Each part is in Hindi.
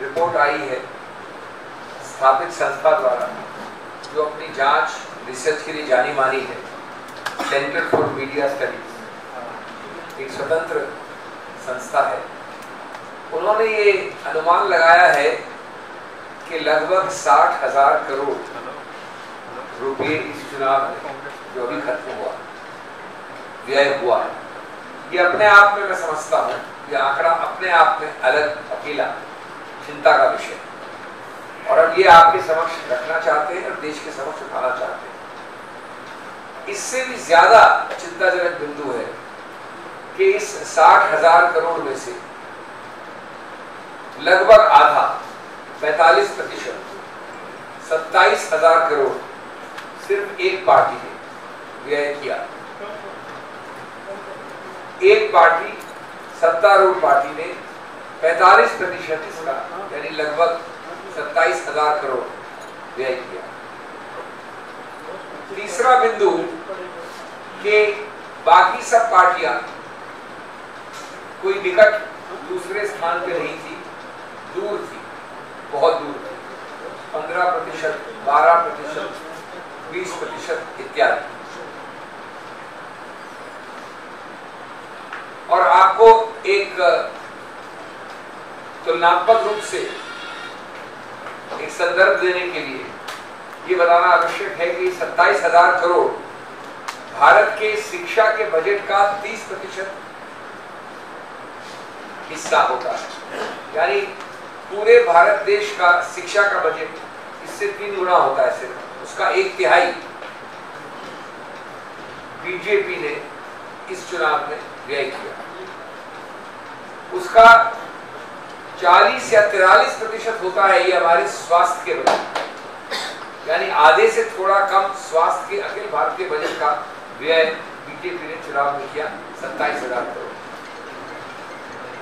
रिपोर्ट आई है स्थापित संस्था द्वारा, जो अपनी जाँच रिसर्च के लिए जानी मानी है। सेंटर फॉर मीडिया स्टडीज़ एक स्वतंत्र संस्था है। उन्होंने ये अनुमान लगाया है कि लगभग साठ हज़ार करोड़ रुपये इस चुनाव में जो अभी खत्म हुआ, व्यय हुआ है। ये अपने आप में मैं समझता हूँ ये आंकड़ा अपने आप में अलग, अकेला चिंता का विषय। और अब ये आपके समक्ष रखना चाहते हैं और देश के समक्ष उठाना चाहते हैं। इससे भी ज़्यादा चिंताजनक बिंदु है कि इस साठ हज़ार करोड़ में से लगभग आधा, पैतालीस प्रतिशत, सत्ताईस हज़ार करोड़ सिर्फ़ एक पार्टी ने व्यय किया। एक पार्टी, सत्तारूढ़ पार्टी ने 45 प्रतिशत इसका, यानी लगभग सत्ताईस हज़ार करोड़ व्यय किया। तीसरा बिंदु कि बाकी सब पार्टियाँ कोई निकट दूसरे स्थान पे नहीं थी, दूर थी, बहुत दूर थी। पंद्रह प्रतिशत, बारह प्रतिशत, बीस प्रतिशत इत्यादि। और आपको एक तुलनात्मक रूप से एक संदर्भ देने के लिए ये बताना आवश्यक है कि सत्ताईस हज़ार करोड़ भारत के शिक्षा के बजट का 30 प्रतिशत हिस्सा होता है। यानी पूरे भारत देश का शिक्षा का बजट इससे तीन गुना होता है सिर्फ़। उसका एक तिहाई बीजेपी ने इस चुनाव में व्यय किया। उसका 40 या तिरालीस प्रतिशत होता है ये हमारे स्वास्थ्य के बजट यानी आधे से थोड़ा कम स्वास्थ्य के अखिल भारतीय बजट का व्यय बीजेपी ने चुनाव में किया सत्ताईस हज़ार करोड़।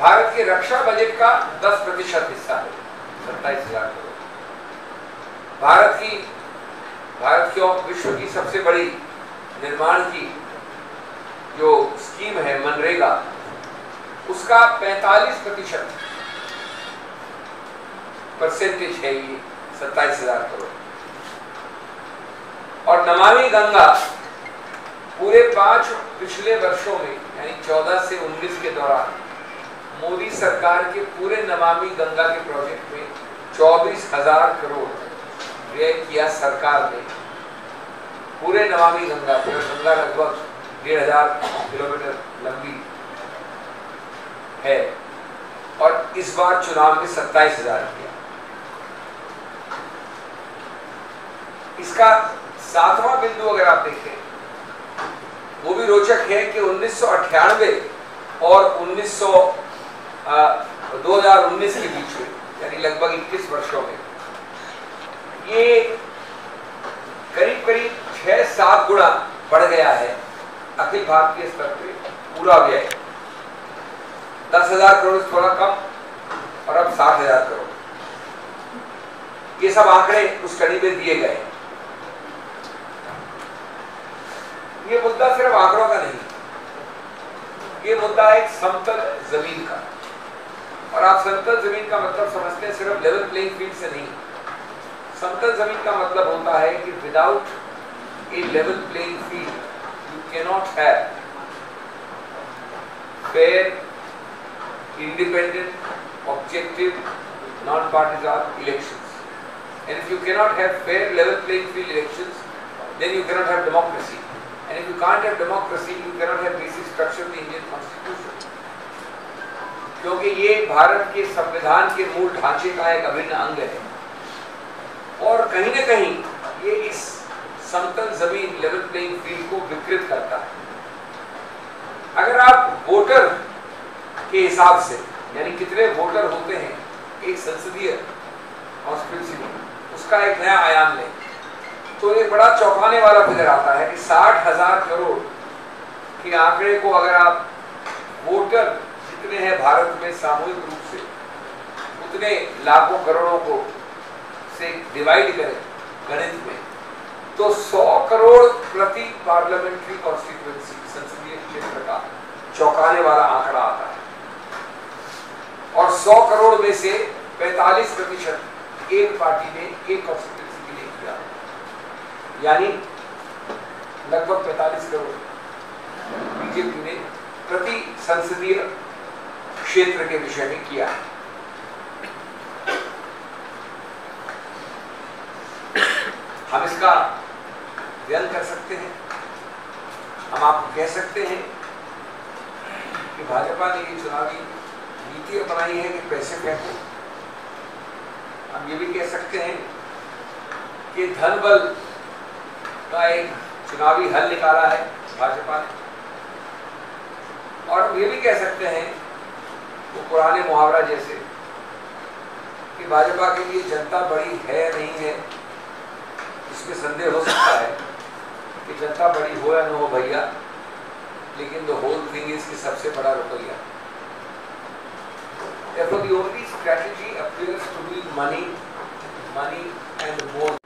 भारत के रक्षा बजट का 10 प्रतिशत हिस्सा है, सत्ताईस हज़ार करोड़। भारत की भारत की और विश्व की सबसे बड़ी निर्माण की जो स्कीम है, मनरेगा, उसका 45 प्रतिशत परसेंटेज है ये, सत्ताईस हज़ार करोड़। और नमामि गंगा पूरे पाँच पिछले वर्षों में, यानी 14 से 19 के दौरान, मोदी सरकार के पूरे नमामि गंगा के प्रोजेक्ट में चौबीस हज़ार करोड़ व्यय किया सरकार ने। पूरे नमामि गंगा पूरा गंगा लगभग डेढ़ हज़ार किलोमीटर लंबी है। और इस बार चुनाव में सत्ताईस हज़ार किया। इसका सातवां बिंदु अगर आप देखें, वो भी रोचक है कि उन्नीस और 1900 2019 के बीच में, यानी लगभग 21 वर्षों में, ये करीब करीब छह सात गुणा बढ़ गया है अखिल भारतीय स्तर पे, पूरा व्यय दस हज़ार करोड़ थोड़ा कम और अब साठ हज़ार करोड़। ये सब आंकड़े उस कड़ी में दिए गए ये मुद्दा सिर्फ़ आंकड़ों का नहीं ये मुद्दा एक समतल ज़मीन का और आप समतल ज़मीन का मतलब समझते हैं सिर्फ़ लेवल प्लेइंग फ़ील्ड से नहीं। समतल ज़मीन का मतलब होता है कि without a level playing field you can not have independent objective non partisan election and if you can not have fair level playing field elections then you can not And if you can't have democracy, you cannot have basic structure of the Indian Constitution. क्योंकि ये भारत के संविधान के मूल ढांचे का एक अभिन्न अंग है। और कहीं ना कहीं ये इस समतल ज़मीन लेवल प्लेइंग फ़ील्ड को विकृत करता है। अगर आप वोटर के हिसाब से यानी कितने वोटर होते हैं एक संसदीय कॉन्स्टिट्यूंसी में उसका एक नया आयाम लें। तो एक बड़ा चौंकाने वाला फिगर आता है कि साठ हज़ार करोड़ के आंकड़े को अगर आप वोटर जितने हैं भारत में सामूहिक रूप से, उतने लाखों करोड़ों को से डिवाइड करें गणित में तो 100 करोड़ प्रति पार्लियामेंट्री कॉन्स्टिट्यूएंसी संसदीय क्षेत्र का चौंकाने वाला आंकड़ा आता है। और 100 करोड़ में से 45 प्रतिशत एक पार्टी ने एक कॉन्स्टिट्यूंसी यानी लगभग 45 करोड़ बीजेपी ने प्रति संसदीय क्षेत्र के विषय में किया हम इसका व्यंग कर सकते हैं। हम आपको कह सकते हैं कि भाजपा ने ये चुनावी नीति अपनाई है कि पैसे फेंको। हम ये भी कह सकते हैं कि धन बल का एक चुनावी हल निकाला है भाजपा ने और हम ये भी कह सकते हैं वो पुराने मुहावरा जैसे कि भाजपा के लिए जनता बड़ी है नहीं है इसमें संदेह हो सकता है कि जनता बड़ी हो या न हो भैया लेकिन द होल थिंग इज़ कि सबसे बड़ा रुपया Therefore, the only strategy appears to be money, money and more.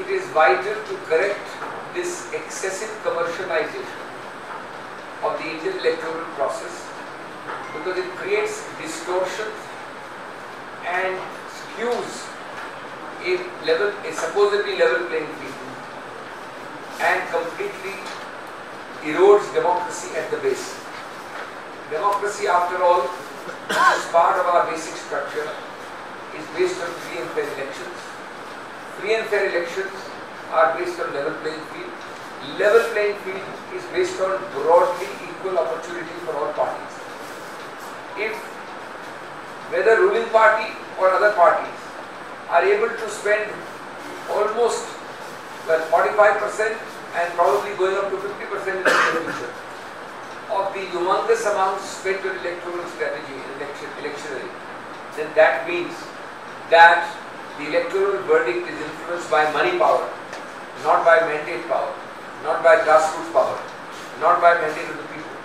It is vital to correct this excessive commercialization of the Indian electoral process because it creates distortions and skews a level, a supposedly level playing field and completely erodes democracy at the base. Democracy, after all, is part of our basic structure, is based on free and fair elections. Free and fair elections are based on level playing field. Level playing field is based on broadly equal opportunity for all parties. If whether ruling party or other parties are able to spend almost well 45% and probably going up to 50% in the future of the humongous amounts spent on electoral strategy election, electionary, then that means that the electoral verdict is influenced by money power, not by mandate power, not by grassroots power, not by mandate of the people.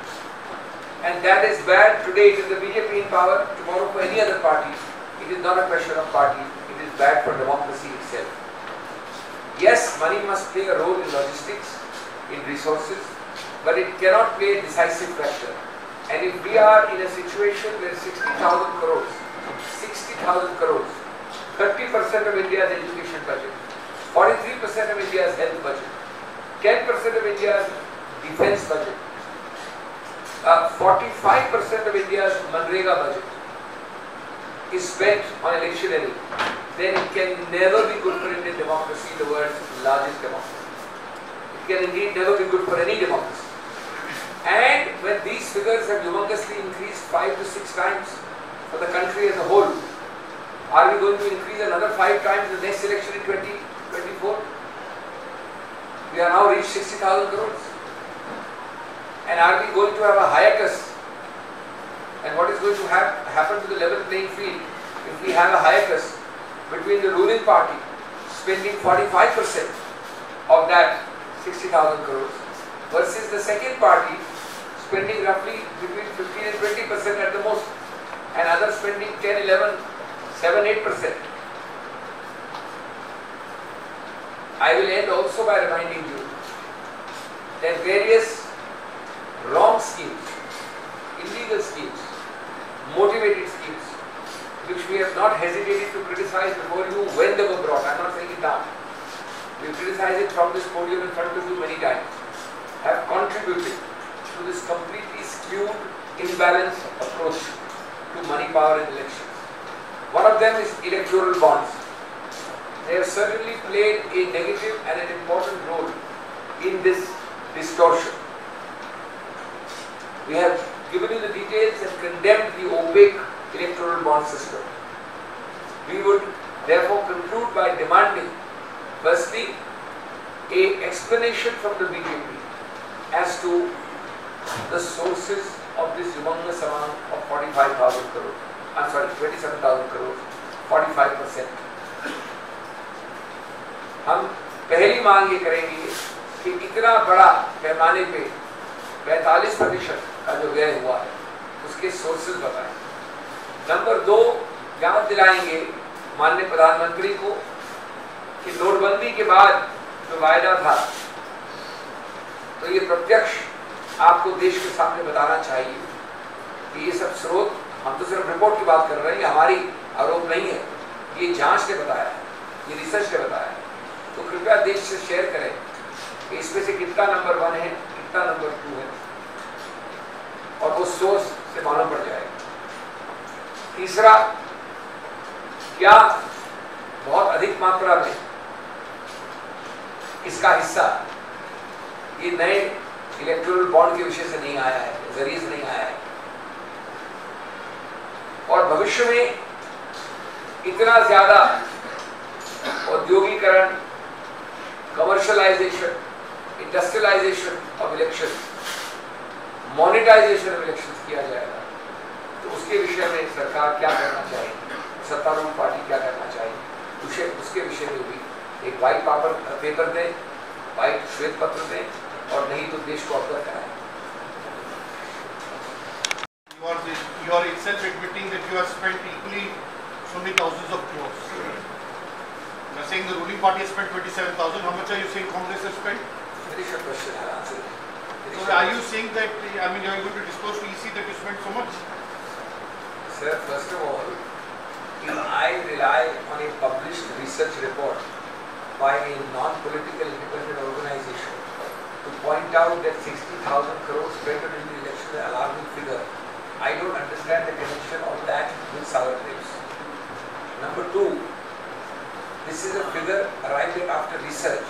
And that is bad today it is the BJP in power, tomorrow for any other party. It is not a question of party, it is bad for democracy itself. Yes, money must play a role in logistics, in resources, but it cannot play a decisive factor. And if we are in a situation where 60,000 crores, 60,000 crores, 30% of India's education budget, 43% of India's health budget, 10% of India's defense budget, uh, 45% of India's Manrega budget is spent on electioneering, then it can never be good for Indian democracy, the world's largest democracy. It can indeed never be good for any democracy. And when these figures have humongously increased five to six times for the country as a whole, are we going to increase another five times in the next election in 2024? We are now reached 60,000 crores. And are we going to have a hiatus? And what is going to happen to the level playing field if we have a hiatus between the ruling party spending 45% of that 60,000 crores versus the second party spending roughly between 15 and 20 percent at the most, and others spending 10, 11, 7, 8 percent. I will end also by reminding you that various wrong schemes, illegal schemes, motivated schemes, which we have not hesitated to criticize before you when they were brought. I am not saying it now. We criticize it from this podium in front of you many times. Have contributed to this completely skewed, imbalanced approach to money, power, and elections. One of them is electoral bonds. They have certainly played a negative and an important role in this distortion. We have given you the details and condemned the opaque electoral bond system. We would therefore conclude by demanding, firstly, a explanation from the BJP as to the sources of this humongous amount of 45,000 crores. I'm sorry, 27,000 crores, 45 percent. हम पहली मांग ये करेंगे कि इतना बड़ा पैमाने पे 45 प्रतिशत का जो व्यय हुआ है उसके सोर्सेज बताएँ नंबर दो याद दिलाएँगे माननीय प्रधानमंत्री को कि नोटबंदी के बाद जो वायदा था तो ये प्रत्यक्ष आपको देश के सामने बताना चाहिए कि ये सब स्रोत हम तो सिर्फ़ रिपोर्ट की बात कर रहे हैं हमारी आरोप नहीं है। ये जाँच ने बताया है, ये रिसर्च ने बताया है। तो कृपया देश से शेयर करें कि इसमें से कितना नंबर वन है, कितना नंबर टू है, और वो सोर्स से मालूम पड़ जाएगा। तीसरा, क्या बहुत अधिक मात्रा में इसका हिस्सा, ये नए इलेक्ट्रोल बॉन्ड के विषय से नहीं आया है, ज़रिए से नहीं आया है। और भविष्य में इतना ज़्यादा औद्योगिकरण commercialisation industrialisation of election monetisation of election किया जाएगा तो उसके विषय में सरकार क्या करना चाहिए सत्तारूढ़ पार्टी क्या करना चाहिए उसे, उसके विषय में भी एक वाइट पेपर पेपर दें वाइट श्वेत पत्र दें, और नहीं तो देश को अवगत कराएँ। You are, itself admitting that you have spent equally so many thousands of crores. You are saying the ruling party has spent 27,000. How much are you saying Congress has spent? Finish your question, I'll answer it. Finish So are you saying that, I mean, you are going to disclose to EC that you spent so much? Sir, first of all, if I rely on a published research report by a non-political independent organization to point out that 60,000 crores spent in the election is an alarming figure, I don't understand the connection of that with sour grapes. Number two, this is a figure arrived at after research.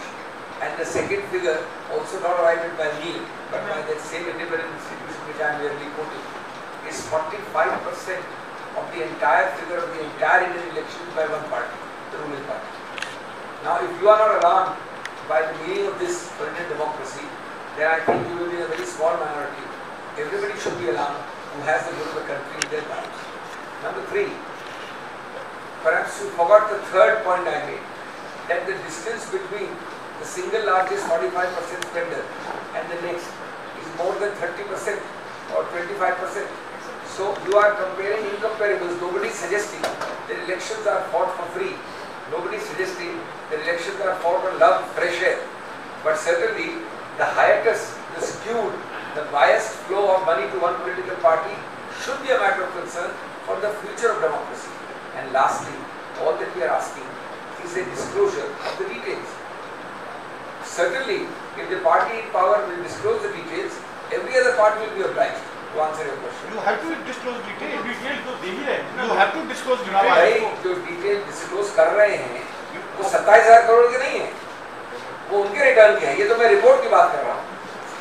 And the second figure, also not arrived at by me, but by that same independent institution which I am merely quoting, is 45% of the entire figure of the entire Indian elections by one party, the ruling party. Now, if you are not alarmed by the meaning of this Indian democracy, then I think you will be a very small minority. Everybody should be alarmed who has the good of the country in their lives. Number three, perhaps you forgot the third point I made, that the distance between the single largest 45% spender and the next is more than 30% or 25%. So you are comparing incomparables. Nobody is suggesting that elections are fought for free. Nobody is suggesting that elections are fought on love, fresh air. But certainly the hiatus, the skewed, the biased flow of money to one political party should be a matter of concern for the future of democracy. And lastly, all that we are asking is a disclosure of the details. Certainly, if the party in power will disclose the details, every other party will be obliged to answer your question. You have to disclose ये details. तो दे ही रहे हैं You have to disclose details. भाई जो डिटेल डिस्क्लोज कर रहे हैं वो सत्ताईस हज़ार करोड़ के नहीं है वो उनके रिटर्न के हैं ये तो मैं रिपोर्ट की बात कर रहा हूँ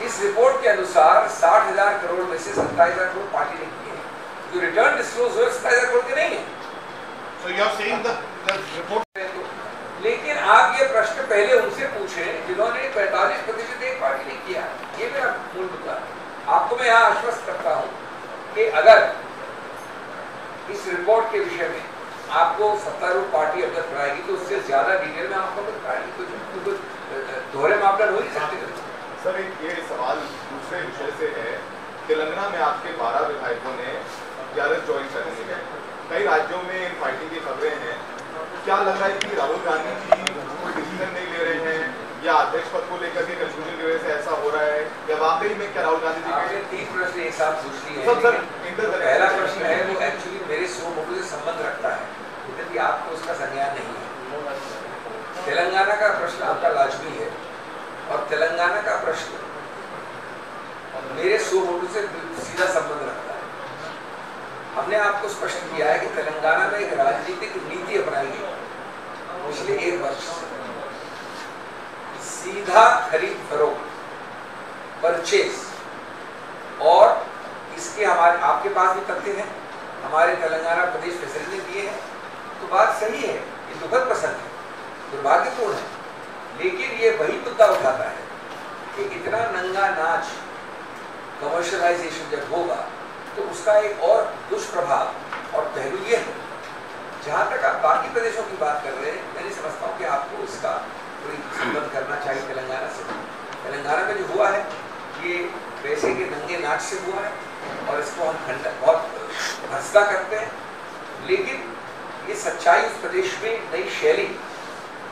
इस रिपोर्ट के अनुसार साठ हज़ार करोड़ में से सत्ताईस हज़ार करोड़ पार्टी ने किए हैं। जो रिटर्न डिस्क्लोज हुए सत्ताईस हज़ार करोड़ के नहीं है। So you are saying the, the report लेकिन आप ये प्रश्न पहले उनसे पूछे जिन्होंने 45 प्रतिशत एक पार्टी ने किया। ये मेरा मूल मुद्दा आपको मैं यहाँ आश्वस्त करता हूँ कि अगर इस रिपोर्ट के विषय में आपको सत्तारूढ़ पार्टी अवगत कराएगी तो उससे ज़्यादा डिटेल में आपको अवगत कराएगी। कुछ दोहरे मापदंड हो नहीं सकते। सर एक ये सवाल दूसरे विषय से है तेलंगाना में आपके 12 विधायकों ने टीआरएस ज्वाइन करने हैं। कई राज्यों में इन फाइटिंग की खबरें हैं। क्या लग रहा है कि राहुल गांधी जी कोई डिसीज़न नहीं ले रहे हैं या अध्यक्ष पद को लेकर के कंफ्यूजन की वजह से ऐसा हो रहा है? या वाकई में क्या राहुल गांधी जी तीन प्रश्न एक साथ पूछ लिए सर, इंटर- पहला प्रश्न है वो एक्चुअली मेरे सो मोटो से संबंध रखता है लेकिन आपको उसका संज्ञान नहीं है। तेलंगाना का प्रश्न आपका लाजमी है। और तेलंगाना का प्रश्न, मेरे सो मोटो से सीधा संबंध रखता है। हमने आपको स्पष्ट किया है कि तेलंगाना में एक राजनीतिक नीति अपनाई गई पिछले एक वर्ष सीधा खरीद फरोख्त परचेज और इसके हमारे, आपके पास भी तथ्य हैं। हमारे तेलंगाना प्रदेश ने दिए हैं। तो बात सही है, ये दुखद पसंद है, दुर्भाग्यपूर्ण है। लेकिन ये वही मुद्दा उठाता है कि इतना नंगा नाच कमर्शलाइजेशन जब होगा तो उसका एक और दुष्प्रभाव और पहलू ये है। जहाँ तक आप बाकी प्रदेशों की बात कर रहे हैं मैं नहीं समझता हूँ कि आपको इसका कोई संबंध करना चाहिए तेलंगाना से। तेलंगाना में जो हुआ है, ये पैसे के नंगे नाच से हुआ है और इसको हम खंड, बहुत हंसता करते हैं। लेकिन ये सच्चाई उस प्रदेश में नई शैली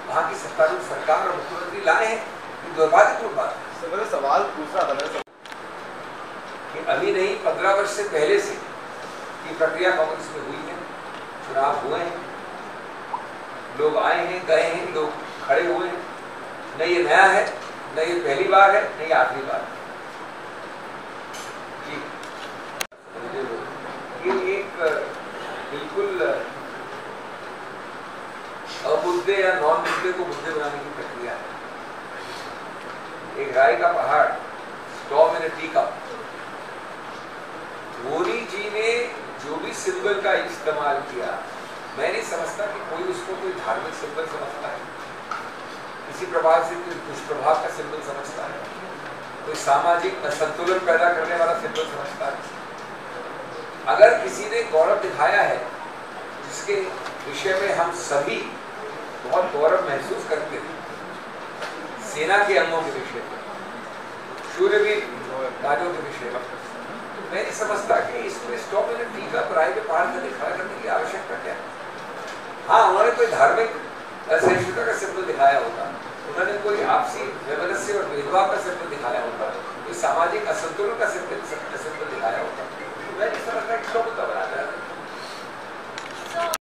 वहाँ की सत्तारूढ़ सरकार और मुख्यमंत्री लाए हैं ये दुर्भाग्यपूर्ण बात है। मेरा सवाल दूसरा था मेरा कि अभी नहीं पंद्रह वर्ष से पहले से ये प्रक्रिया कांग्रेस में हुई है चुनाव हुए हैं लोग आए हैं गए हैं लोग खड़े हुए हैं। न ये नया है न ये पहली बार है न ये आखिरी बार है। ये एक बिल्कुल अमुद्दे या नॉन मुद्दे को मुद्दे बनाने की प्रक्रिया है। एक राय का पहाड़ storm in tea cup Modi ji ने जो भी सिंबल का इस्तेमाल किया, मैं नहीं समझता कि कोई उसको कोई धार्मिक सिंबल समझता है। किसी प्रभाव से कोई दुष्प्रभाव का सिंबल समझता है। कोई सामाजिक असंतुलन पैदा करने वाला सिंबल समझता है। अगर किसी ने गौरव दिखाया है, जिसके विषय में हम सभी बहुत गौरव महसूस करते थे सेना के अंगों के विषय पर सूर्यवीर कार्यों के विषय पर। तो मैं समझता कि इसमें स्टॉप स्टॉबिलिटी टीका पर के पहाड़ का दिखाया करने की आवश्यकता क्या हाँ। उन्होंने कोई धार्मिक श्रेष्ठता का सिंबल तो दिखाया होता। उन्होंने कोई आपसी व्यवस्थ्य और भेदभाव का सिंबल तो दिखाया होता। कोई सामाजिक असंतुलन का सिंबल तो दिखाया होता। तो मैं समझता कि क्यों मुद्दा